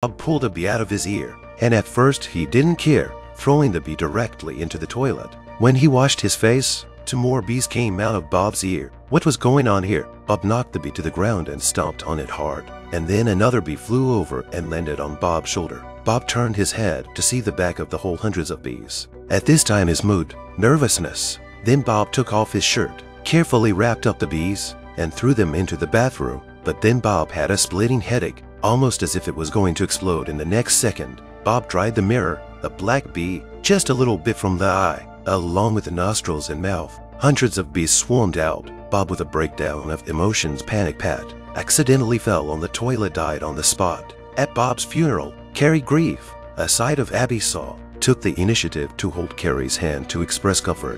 Bob pulled a bee out of his ear, and at first he didn't care, throwing the bee directly into the toilet. When he washed his face, two more bees came out of Bob's ear. What was going on here? Bob knocked the bee to the ground and stomped on it hard. And then another bee flew over and landed on Bob's shoulder. Bob turned his head to see the back of the whole hundreds of bees. At this time his mood, nervousness. Then Bob took off his shirt, carefully wrapped up the bees, and threw them into the bathroom. But then Bob had a splitting headache, almost as if it was going to explode in the next second. Bob dried the mirror, a black bee, just a little bit from the eye, along with the nostrils and mouth. Hundreds of bees swarmed out. Bob, with a breakdown of emotions, panic pat, accidentally fell on the toilet, died on the spot. At Bob's funeral, Carrie Grieve, a side of Abby saw, took the initiative to hold Carrie's hand to express comfort.